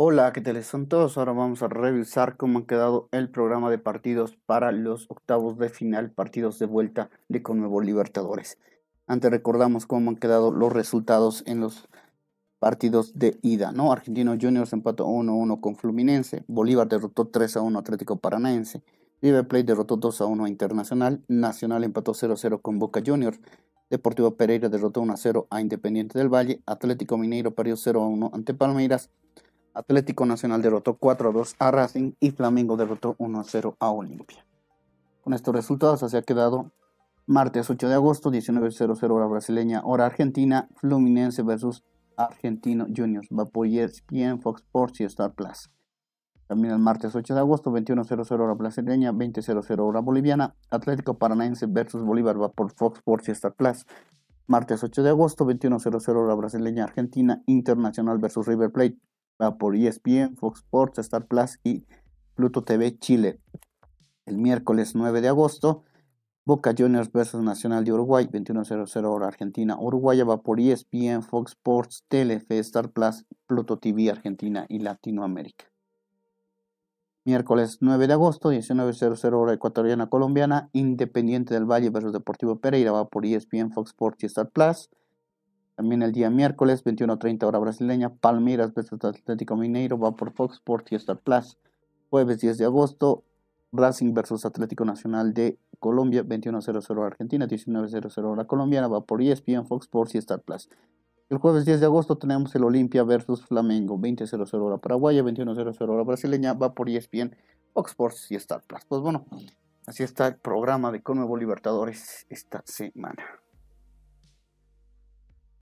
Hola, ¿qué tal están todos? Ahora vamos a revisar cómo han quedado el programa de partidos para los octavos de final, partidos de vuelta de Conmebol Libertadores. Antes recordamos cómo han quedado los resultados en los partidos de ida, ¿no? Argentino Juniors empató 1-1 con Fluminense, Bolívar derrotó 3-1 Atlético Paranaense, River Plate derrotó 2-1 a Internacional, Nacional empató 0-0 con Boca Juniors, Deportivo Pereira derrotó 1-0 a Independiente del Valle, Atlético Mineiro perdió 0-1 ante Palmeiras, Atlético Nacional derrotó 4-2 a Racing y Flamengo derrotó 1-0 a Olimpia. Con estos resultados se ha quedado martes 8 de agosto, 19.00 hora brasileña, hora argentina, Fluminense versus Argentino Juniors, Vapor ESPN, Fox Sports y Star Plus. También el martes 8 de agosto, 21.00 hora brasileña, 20.00 hora boliviana, Atlético Paranaense versus Bolívar va por Fox Sports y Star Plus. Martes 8 de agosto, 21.00 hora brasileña, Argentina, Internacional versus River Plate, por ESPN, Fox Sports, Star Plus y Pluto TV Chile. El miércoles 9 de agosto, Boca Juniors versus Nacional de Uruguay, 21.00 hora Argentina. Uruguay va por ESPN, Fox Sports, Telefe, Star Plus, Pluto TV Argentina y Latinoamérica. Miércoles 9 de agosto, 19.00 hora ecuatoriana colombiana, Independiente del Valle versus Deportivo Pereira va por ESPN, Fox Sports y Star Plus. También el día miércoles, 21.30 hora brasileña, Palmeiras versus Atlético Mineiro va por Fox Sports y Star Plus. Jueves 10 de agosto, Racing versus Atlético Nacional de Colombia, 21.00 Argentina, 19.00 hora colombiana, va por ESPN, Fox Sports y Star Plus. El jueves 10 de agosto tenemos el Olimpia versus Flamengo, 20.00 hora paraguaya, 21.00 hora brasileña, va por ESPN, Fox Sports y Star Plus. Pues bueno, así está el programa de Conmebol Libertadores esta semana.